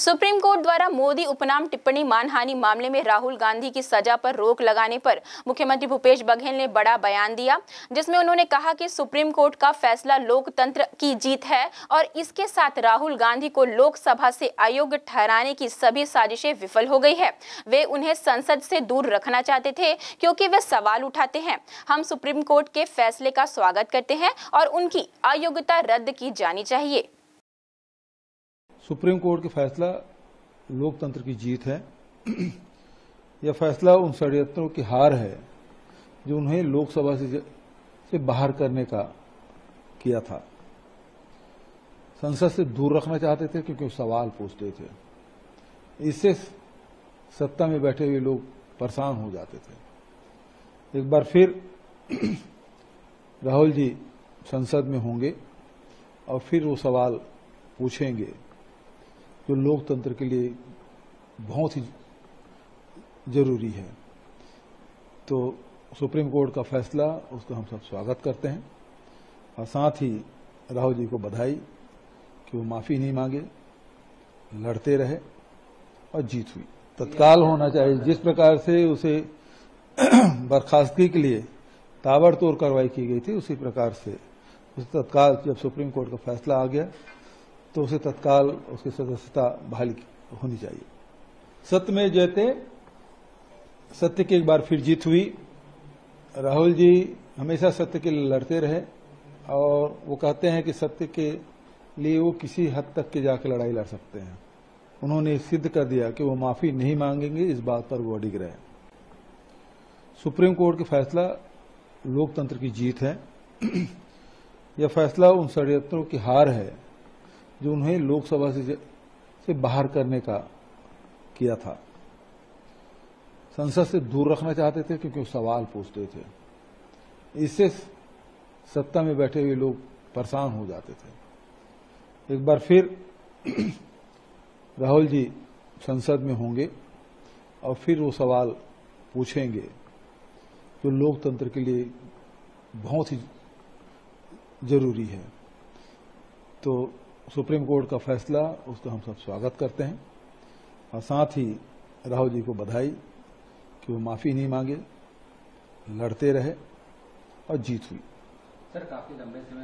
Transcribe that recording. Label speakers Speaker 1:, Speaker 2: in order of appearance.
Speaker 1: Supreme court द्वारा मोदी उपनाम टिप्पणी मानहानि मामले में राहुल गांधी की सजा पर रोक लगाने पर मुख्यमंत्री भूपेश बघेल ने बड़ा बयान दिया, जिसमें उन्होंने कहा कि सुप्रीम कोर्ट का फैसला लोकतंत्र की जीत है और इसके साथ राहुल गांधी को लोकसभा से अयोग्य ठहराने की सभी साजिशें विफल हो गई है। वे उन्हें संसद से दूर रखना चाहते थे, क्योंकि वे सवाल उठाते हैं। हम सुप्रीम कोर्ट के फैसले का स्वागत करते हैं और उनकी अयोग्यता रद्द की जानी चाहिए।
Speaker 2: सुप्रीम कोर्ट का फैसला लोकतंत्र की जीत है। यह फैसला उन षड्यंत्रों की हार है जो उन्हें लोकसभा से, से बाहर करने का किया था। संसद से दूर रखना चाहते थे क्योंकि सवाल पूछते थे। इससे सत्ता में बैठे हुए लोग परेशान हो जाते थे। एक बार फिर राहुल जी संसद में होंगे और फिर वो सवाल पूछेंगे। जो लोकतंत्र के लिए बहुत ही ज़रूरी है। तो सुप्रीम कोर्ट का फैसला, उसका हम सब स्वागत करते हैं। और साथ ही राहुल जी को बधाई कि वो माफ़ी नहीं मांगे, लड़ते रहे और जीत हुई। तत्काल होना चाहिए। जिस प्रकार से उसे बर्खास्तगी के लिए ताबड़तोड़ कार्रवाई की गई थी, उसी प्रकार से उसे तत्काल जब सुप्रीम कोर्ट का फैसला आ गया तो उसे तत्काल उसकी सदस्यता बहाल होनी चाहिए। सत्य में जयते, सत्य की एक बार फिर जीत हुई। राहुल जी हमेशा सत्य के लिए लड़ते रहे और वो कहते हैं कि सत्य के लिए वो किसी हद तक के जाकर लड़ाई लड़ सकते हैं। उन्होंने सिद्ध कर दिया कि वो माफ़ी नहीं मांगेंगे, इस बात पर वो अडिग रहे। सुप्रीम कोर्ट का फैसला लोकतंत्र की जीत है। यह फैसला उन षड्यंत्रों की हार है। जो उन्हें लोकसभा से, से बाहर करने का किया था। संसद से दूर रखना चाहते थे क्योंकि वो सवाल पूछते थे। इससे सत्ता में बैठे हुए लोग परेशान हो जाते थे। एक बार फिर राहुल जी संसद में होंगे और फिर वो सवाल पूछेंगे जो लोकतंत्र के लिए बहुत ही ज़रूरी है। तो सुप्रीम कोर्ट का फैसला उसका हम सब स्वागत करते हैं। और साथ ही राहुल जी को बधाई कि वो माफ़ी नहीं मांगे, लड़ते रहे और जीत हुई।
Speaker 3: सर, काफ़ी लंबे समय